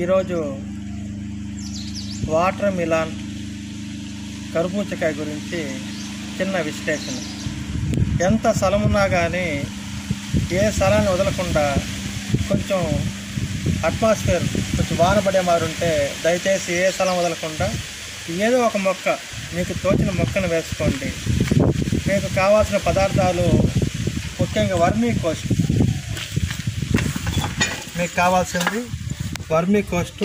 ఈరోజు water melon కర్బూజకాయ గురించి చిన్న విశ్లేషణ. ఎంత స్థలం ఉన్నా కానీ ఏ స్థలాన్ని వదలకుండా కొంచెం అట్మాస్ఫియర్ కొంచెం వాన పడే మారు ఉంటే దయచేసి ఏ స్థలం వదలకుండా ఏదో ఒక మొక్క మీకు తోచిన మొక్కను వేసుకోండి. మీకు కావాల్సిన పదార్థాలు ముఖ్యంగా వర్మీ కోస్ట్ మీకు కావాల్సింది వర్మీ కోస్ట్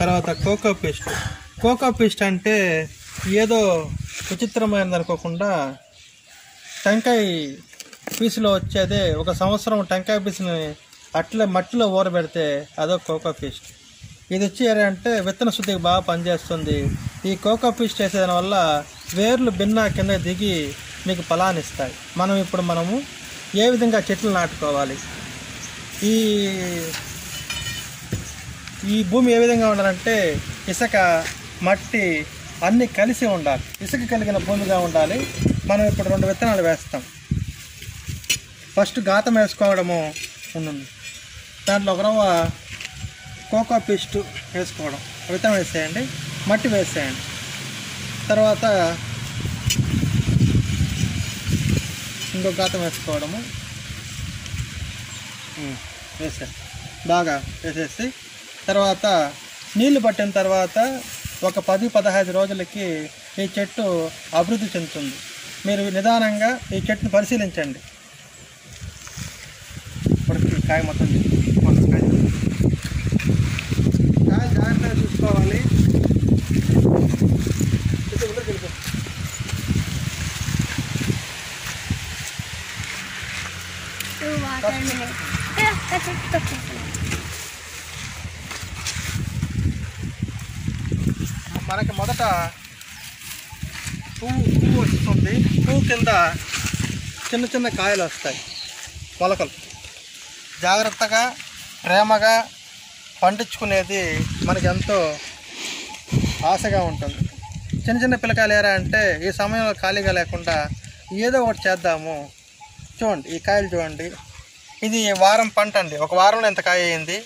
తర్వాత కోకో పిస్ట్. కోకో పిస్ట్ అంటే ఏదో విచిత్రమైనది అనుకోకుండా టెంకాయ పీసులో వచ్చేదే ఒక సంవత్సరం టెంకాయ పీసుని అట్లే మట్టిలో ఊరబెడితే అదో కోకో పిస్ట్. ఇది వచ్చి అంటే విత్తన శుద్ధికి బాగా పనిచేస్తుంది. ఈ కోకో పిస్ట్ వేసేదాని వల్ల వేర్లు భిన్న కింద దిగి మీకు ఫలాన్నిస్తాయి మనం ఇప్పుడు మనము ఏ విధంగా చెట్లు నాటుకోవాలి? ఈ ఈ భూమి ఏ విధంగా ఉండాలంటే ఇసుక మట్టి అన్నీ కలిసి ఉండాలి. ఇసుక కలిగిన భూమిగా ఉండాలి. మనం ఇప్పుడు రెండు విత్తనాలు వేస్తాం. ఫస్ట్ గాతం వేసుకోవడము ఉంటుంది దాంట్లో ఒక రవ్వ కోకో పిస్ట్ వేసుకోవడం. విత్తనం వేసేయండి. మట్టి వేసేయండి. తర్వాత ఇంకో గాతం వేసుకోవడము. వేసాను బాగా వేసేసి తర్వాత నీళ్ళు పట్టిన తర్వాత ఒక పది పదహైదు రోజులకి ఈ చెట్టు అభివృద్ధి చెందుతుంది. మీరు నిదానంగా ఈ చెట్టుని పరిశీలించండి. ఇప్పటికి కాయ మొత్తం కాయ. కాయ జాగ్రత్తగా చూసుకోవాలి. ఇటు మనకి మొదట పువ్వు పువ్వు వస్తుంది. పువ్వు కింద చిన్న చిన్న కాయలు వస్తాయి. మొలకలు. జాగ్రత్తగా ప్రేమగా పండించుకునేది మనకి ఎంతో ఆశగా ఉంటుంది. చిన్న చిన్న పిల్లకాయలు ఏరా అంటే ఈ సమయంలో ఖాళీగా లేకుండా ఏదో ఒకటి చేద్దాము. చూడండి ఈ కాయలు చూడండి. ఇది వారం పంట అండి. ఒక వారంలో ఎంత కాయ అయింది?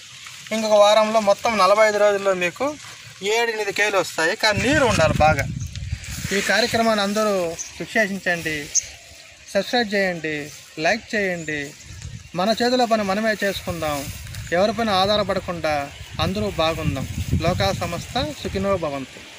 ఇంకొక వారంలో మొత్తం నలభై ఐదు రోజుల్లో మీకు ఏడెనిమిది కేలు వస్తాయి. కానీ నీరు ఉండాలి బాగా. ఈ కార్యక్రమాన్ని అందరూ విశ్లేషించండి సబ్స్క్రైబ్ చేయండి. లైక్ చేయండి. మన చేతుల పని మనమే చేసుకుందాం. ఎవరిపైన ఆధారపడకుండా అందరూ బాగుందాం. లోకా సంస్థ సుఖినో భవంతు.